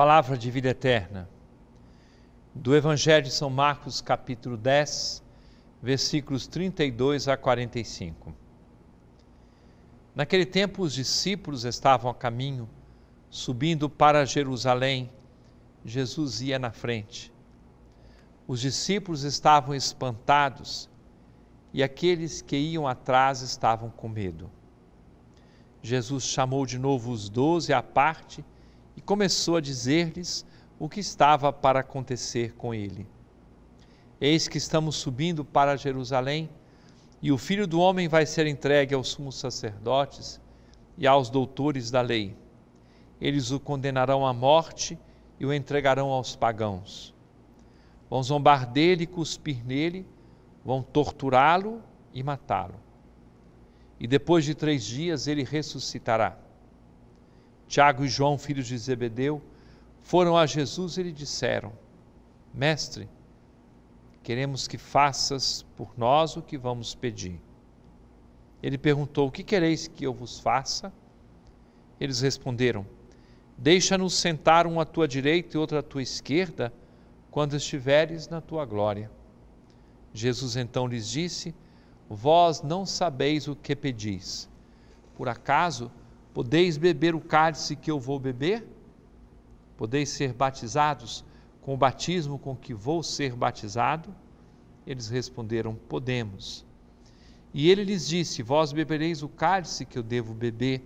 Palavra de vida eterna. Do Evangelho de São Marcos, capítulo 10, versículos 32 a 45. Naquele tempo, os discípulos estavam a caminho, subindo para Jerusalém. Jesus ia na frente. Os discípulos estavam espantados e aqueles que iam atrás estavam com medo. Jesus chamou de novo os doze à parte e começou a dizer-lhes o que estava para acontecer com ele. Eis que estamos subindo para Jerusalém, e o filho do homem vai ser entregue aos sumos sacerdotes e aos doutores da lei. Eles o condenarão à morte e o entregarão aos pagãos. Vão zombar dele e cuspir nele, vão torturá-lo e matá-lo. E depois de três dias ele ressuscitará. Tiago e João, filhos de Zebedeu, foram a Jesus e lhe disseram: Mestre, queremos que faças por nós o que vamos pedir. Ele perguntou: O que quereis que eu vos faça? Eles responderam: Deixa-nos sentar um à tua direita e outro à tua esquerda, quando estiveres na tua glória. Jesus então lhes disse: Vós não sabeis o que pedis. Por acaso Podeis beber o cálice que eu vou beber? Podeis ser batizados com o batismo com que vou ser batizado? Eles responderam: Podemos. E ele lhes disse: Vós bebereis o cálice que eu devo beber,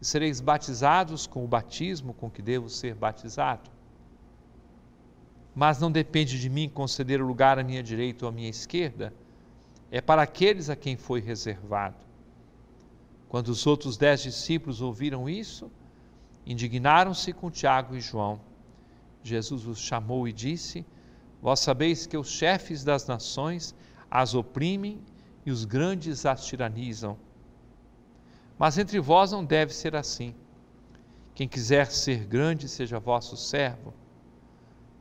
e sereis batizados com o batismo com que devo ser batizado. Mas não depende de mim conceder o lugar à minha direita ou à minha esquerda, é para aqueles a quem foi reservado. Quando os outros dez discípulos ouviram isso, indignaram-se com Tiago e João. Jesus os chamou e disse: Vós sabeis que os chefes das nações as oprimem e os grandes as tiranizam. Mas entre vós não deve ser assim. Quem quiser ser grande, seja vosso servo.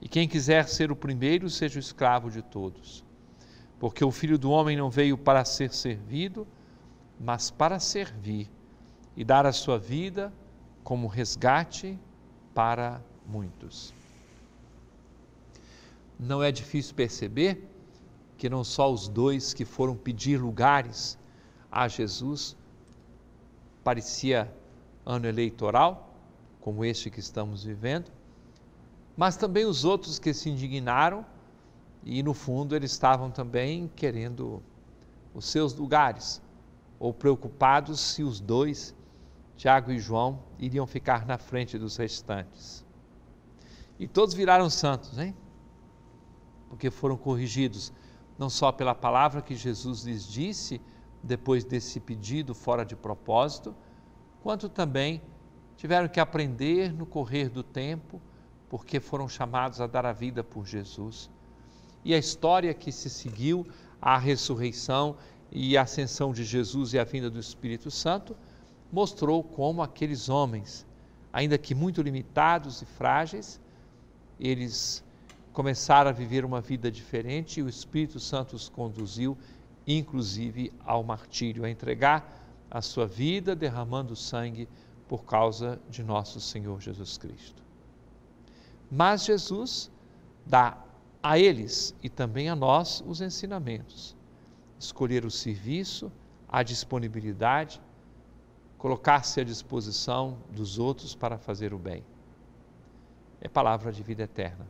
E quem quiser ser o primeiro, seja o escravo de todos. Porque o filho do homem não veio para ser servido, mas para servir e dar a sua vida como resgate para muitos. Não é difícil perceber que não só os dois que foram pedir lugares a Jesus, parecia ano eleitoral, como este que estamos vivendo, mas também os outros que se indignaram e, no fundo, eles estavam também querendo os seus lugares, ou preocupados se os dois, Tiago e João, iriam ficar na frente dos restantes. E todos viraram santos, hein? Porque foram corrigidos não só pela palavra que Jesus lhes disse depois desse pedido fora de propósito, quanto também tiveram que aprender no correr do tempo, porque foram chamados a dar a vida por Jesus. E a história que se seguiu à ressurreição e a ascensão de Jesus e a vinda do Espírito Santo, mostrou como aqueles homens, ainda que muito limitados e frágeis, eles começaram a viver uma vida diferente e o Espírito Santo os conduziu, inclusive, ao martírio, a entregar a sua vida derramando sangue por causa de nosso Senhor Jesus Cristo. Mas Jesus dá a eles e também a nós os ensinamentos escolher o serviço, a disponibilidade, colocar-se à disposição dos outros para fazer o bem. É palavra de vida eterna.